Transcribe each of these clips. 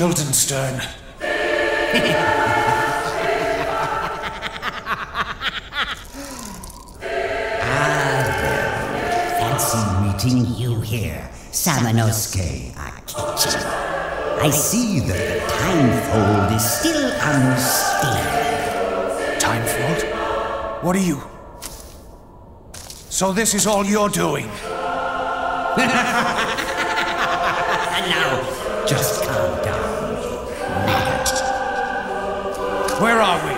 Guildenstern. Fancy meeting you here, Samanosuke Akechi. I see that the time fold is still unstable. Time Fold? What are you? So this is all you're doing? And now, just calm Where are we?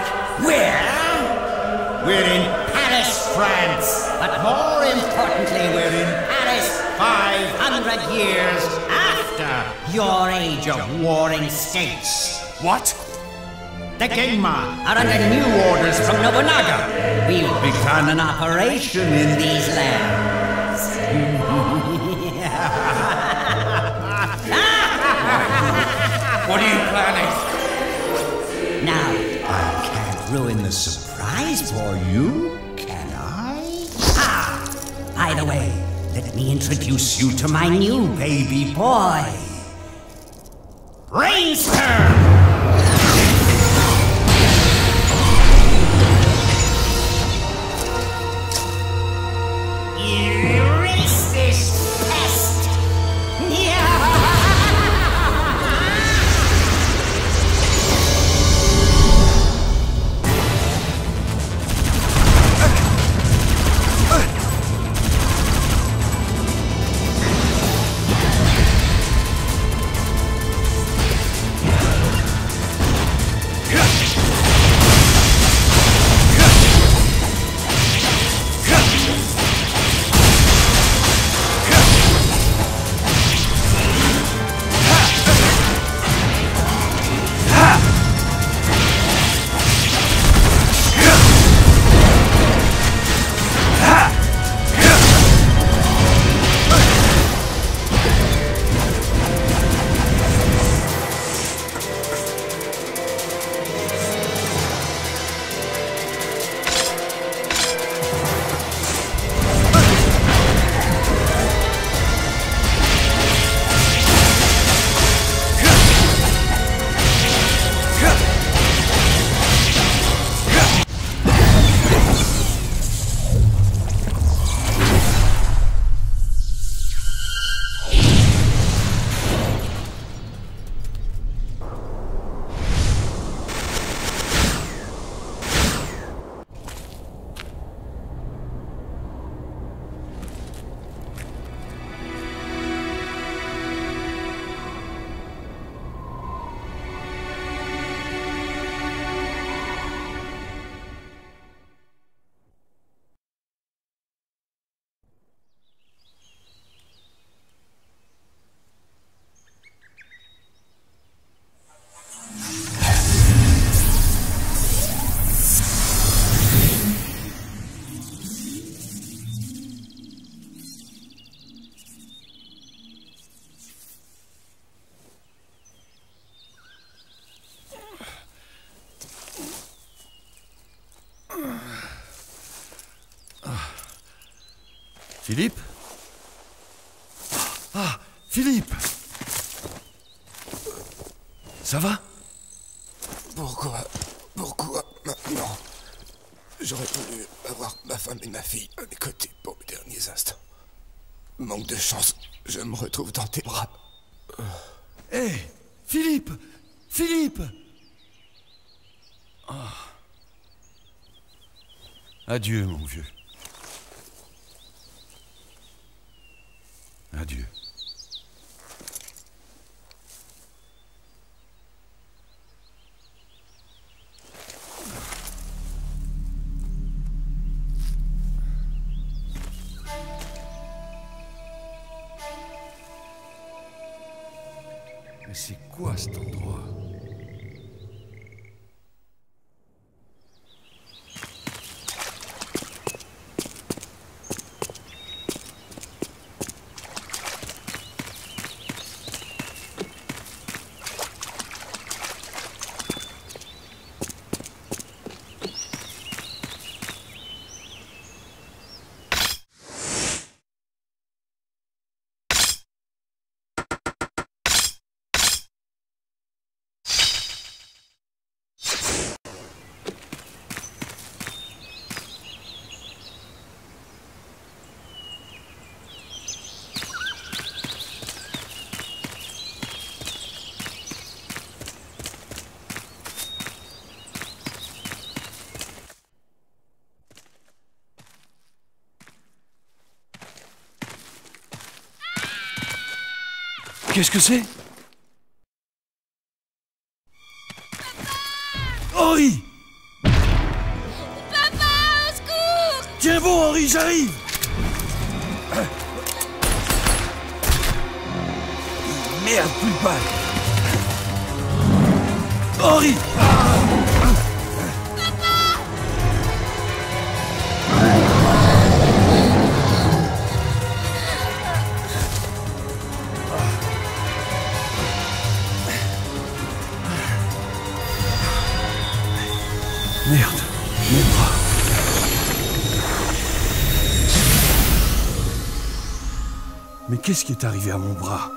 Where? We're in Paris, France. But more importantly, we're in Paris 500 years after your age of warring states. What? The Genma are under new orders from Nobunaga. We've begun an operation in these lands. What are you planning? Introduce you to my new baby boy. Rainstorm! Philippe Ah, Philippe Ça va? Pourquoi Pourquoi maintenant? J'aurais voulu avoir ma femme et ma fille à mes côtés pour mes derniers instants. Manque de chance, je me retrouve dans tes bras. Hé Philippe Philippe Ah. Adieu, mon vieux. Qu'est-ce que c'est? Henri Papa, au secours! Tiens bon, Henri, j'arrive Merde, mes bras. Mais qu'est-ce qui est arrivé à mon bras?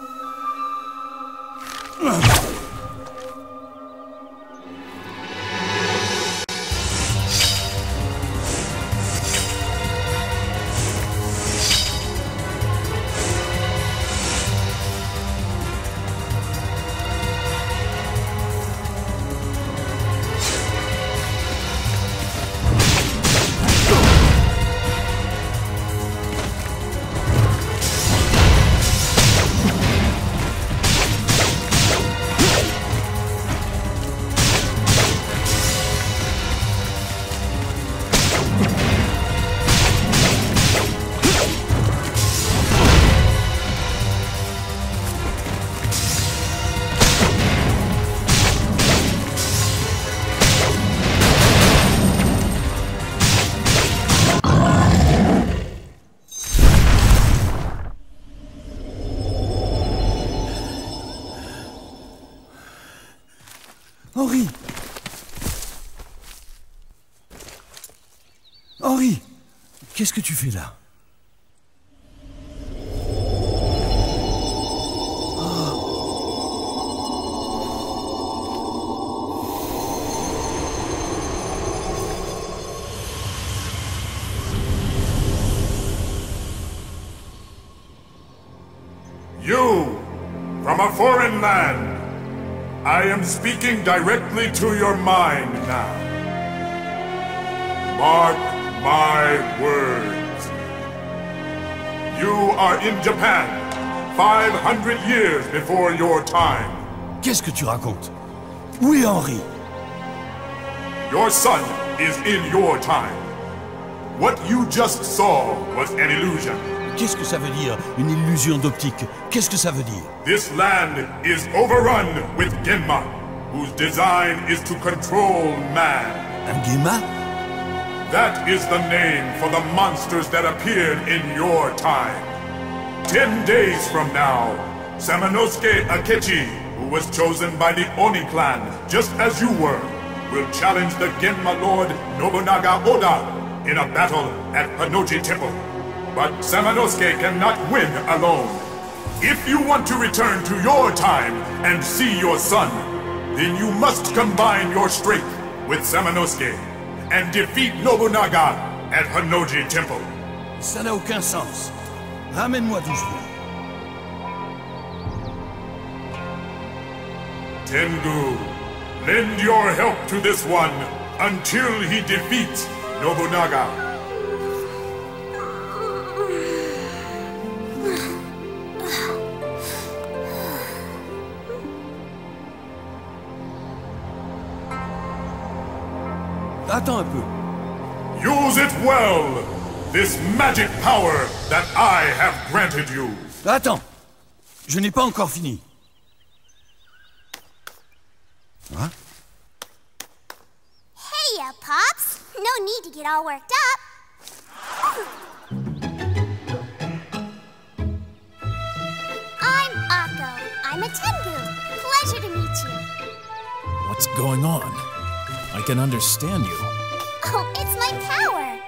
Fais là You, from a foreign land, I am speaking directly to your mind now. Mark my words. You are in Japan, 500 years before your time. Qu'est-ce que tu racontes est Henri Your son is in your time. What you just saw was an illusion. Qu'est-ce que ça veut dire, une illusion d'optique Qu'est-ce que ça veut dire This land is overrun with Genma, whose design is to control man. Un Genma That is the name for the monsters that appeared in your time. Ten days from now, Samanosuke Akechi, who was chosen by the Oni clan, just as you were, will challenge the Genma Lord Nobunaga Oda in a battle at Honnoji Temple. But Samanosuke cannot win alone. If you want to return to your time and see your son, then you must combine your strength with Samanosuke and defeat Nobunaga at Honnoji Temple. Ça n'a aucun sens. Ramène-moi d'où je viens. Tengu, lend your help to this one until he defeats Nobunaga. Attends un peu. Use it well, this magic power that I have granted you. Attends. Je n'ai pas encore fini. Hein Hey, uh, Pops! No need to get all worked up. I'm Ako. I'm a Tengu. Pleasure to meet you. What's going on? I can understand you. Oh, it's my power.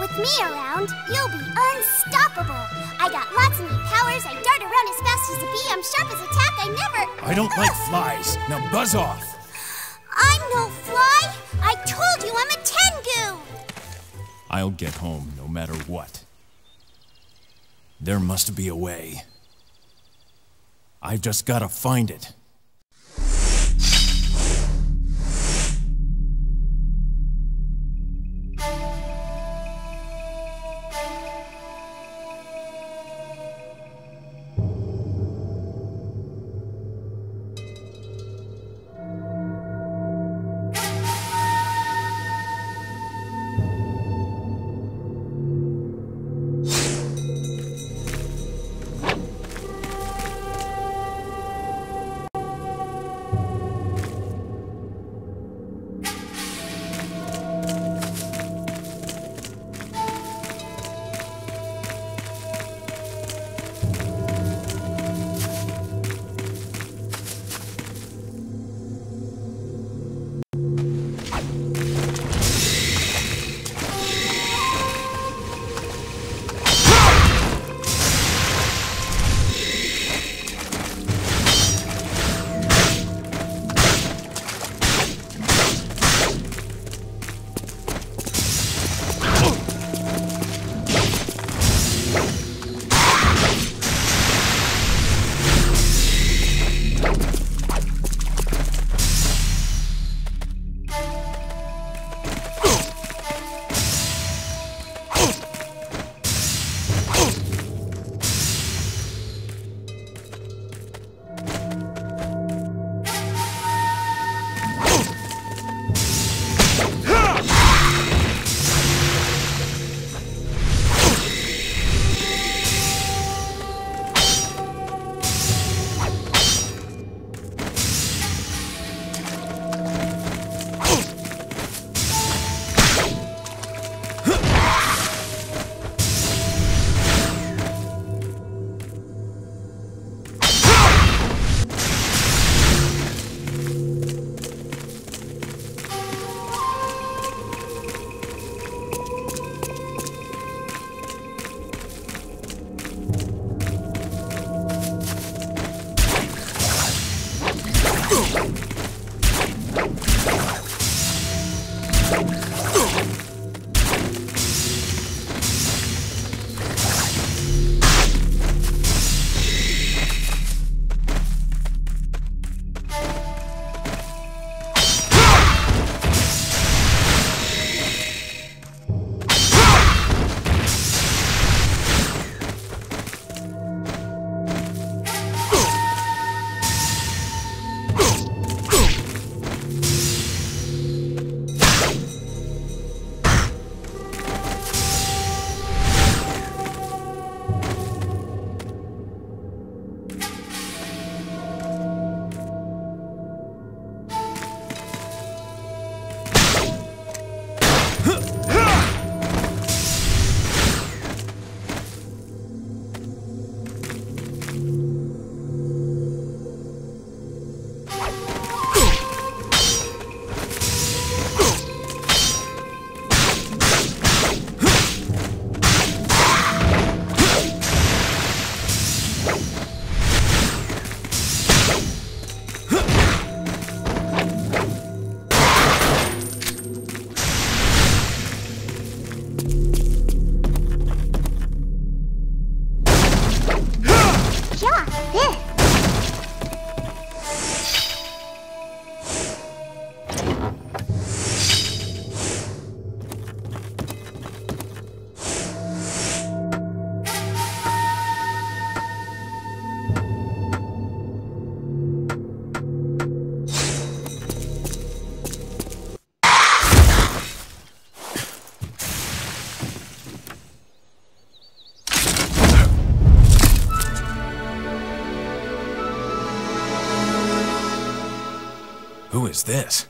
With me around, you'll be unstoppable. I got lots of neat powers. I dart around as fast as a bee. I'm sharp as a tack. I never. I don't like flies. Now buzz off. I'm no fly. I told you I'm a Tengu. I'll get home no matter what. There must be a way. I've just gotta find it. Who is this?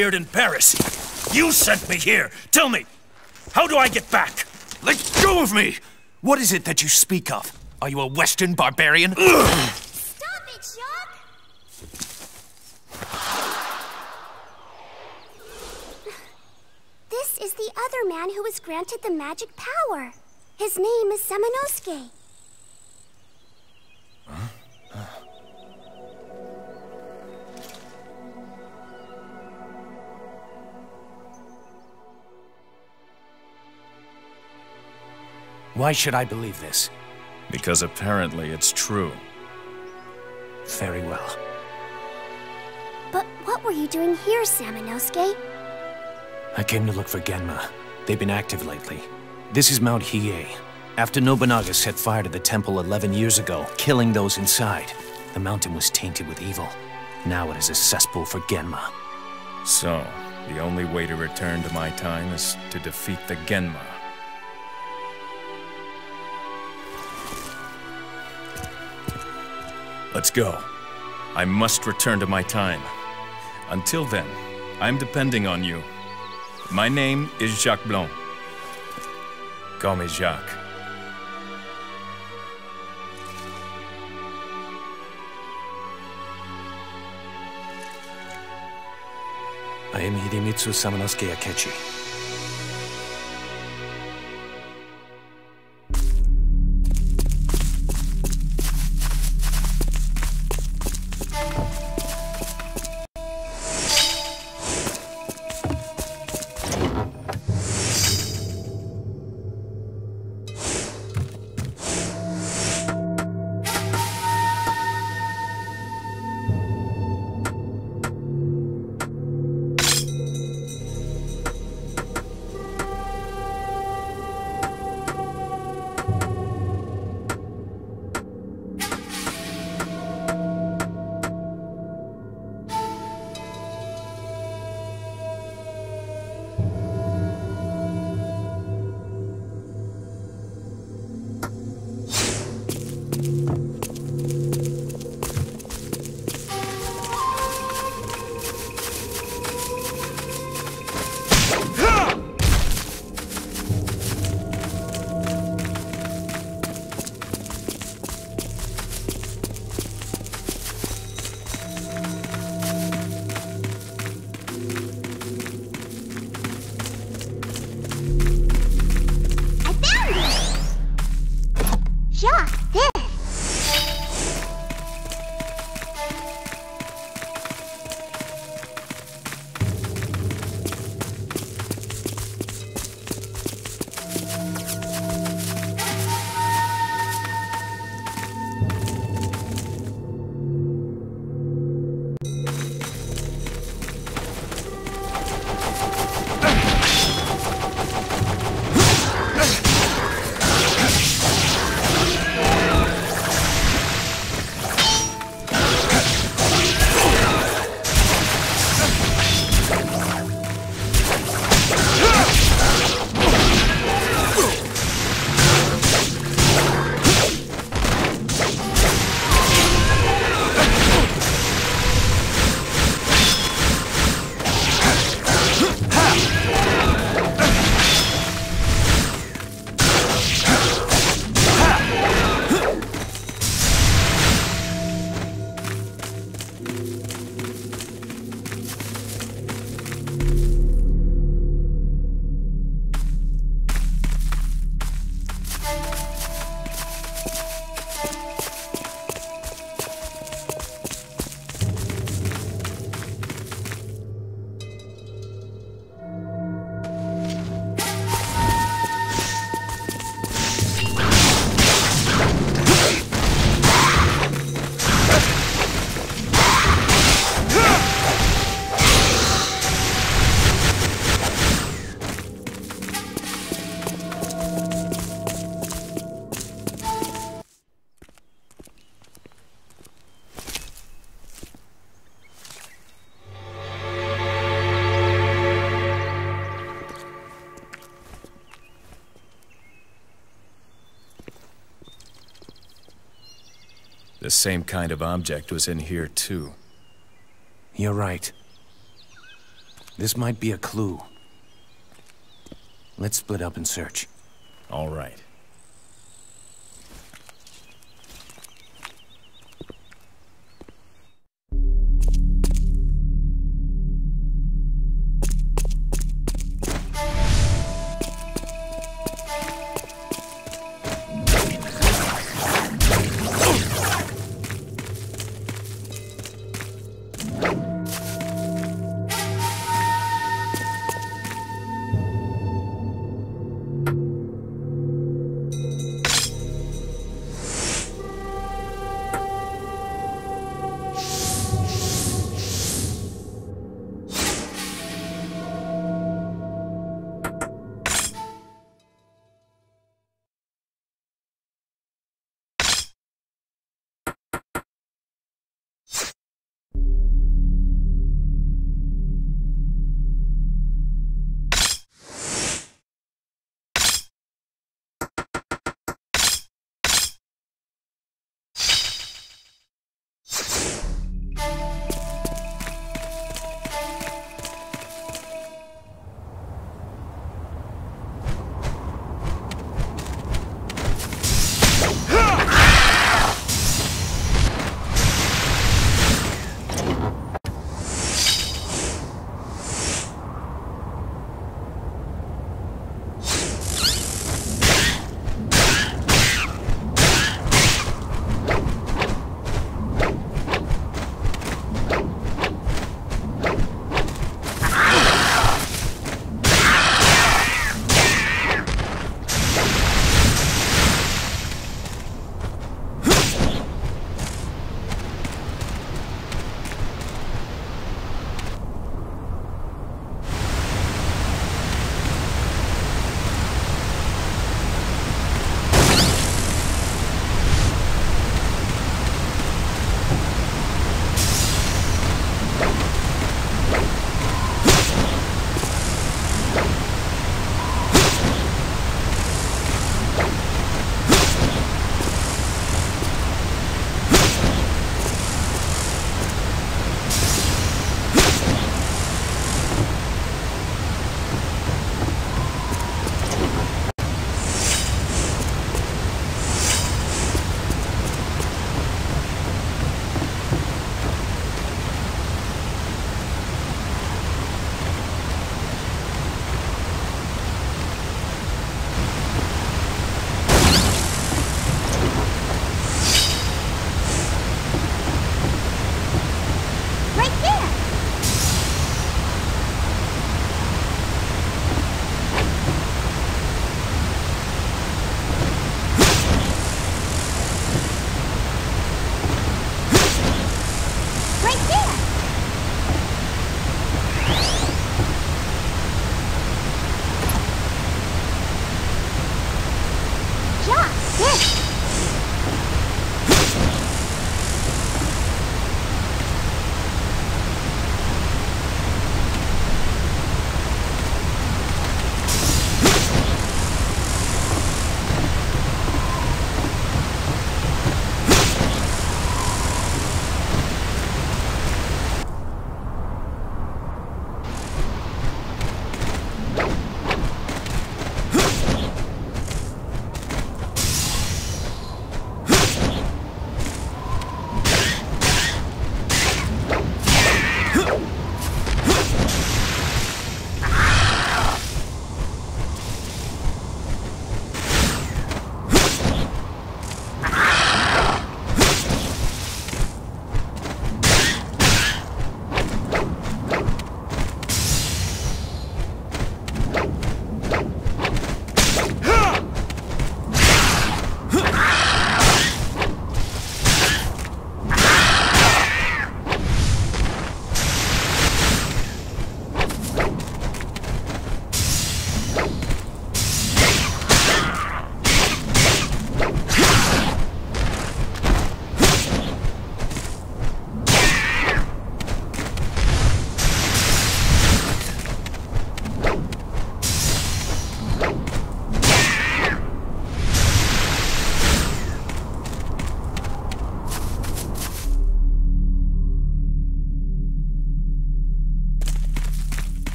Man who appeared in Paris. You sent me here. Tell me, how do I get back? Let go of me! What is it that you speak of? Are you a Western barbarian? Stop it, Jacques! This is the other man who was granted the magic power. His name is Samanosuke. Why should I believe this? Because apparently it's true. Very well. But what were you doing here, Samanosuke? I came to look for Genma. They've been active lately. This is Mount Hiei. After Nobunaga set fire to the temple 11 years ago, killing those inside, the mountain was tainted with evil. Now it is a cesspool for Genma. So, the only way to return to my time is to defeat the Genma. Let's go. I must return to my time. Until then, I'm depending on you. My name is Jacques Blanc. Call me Jacques. I am Hidemitsu Samanosuke Akechi. The same kind of object was in here, too. You're right. This might be a clue. Let's split up and search. All right.